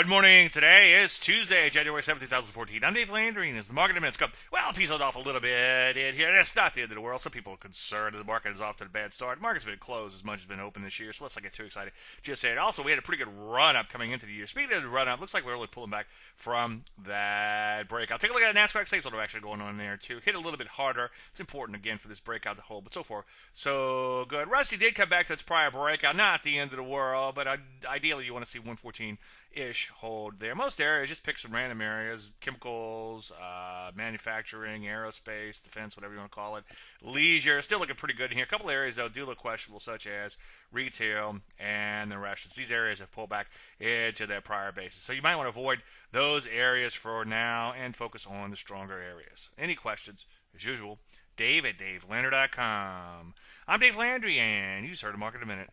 Good morning. Today is Tuesday, January 7th, 2014. I'm Dave Landry, and as the market minutes go, well, peeled off a little bit in here. That's not the end of the world. Some people are concerned that the market is off to a bad start. The market's been closed as much as been open this year, so let's not get too excited. Just saying. Also, we had a pretty good run up coming into the year. Speaking of the run up, looks like we're really pulling back from that breakout. Take a look at NASDAQ. Same sort of action going on there, too. Hit a little bit harder. It's important, again, for this breakout to hold, but so far, so good. Rusty did come back to its prior breakout. Not the end of the world, but uh, ideally, you want to see 114 ish hold there. Most areas, just pick some random areas chemicals, uh, manufacturing, aerospace, defense, whatever you want to call it. Leisure, still looking pretty good in here. A couple of areas, though, do look questionable, such as retail and the restaurants. These areas have pulled back into their prior bases. So you might want to avoid those areas for now and focus on the stronger areas. Any questions, as usual, Dave at DaveLandry.com. I'm Dave Landry, and you just heard a market in a minute.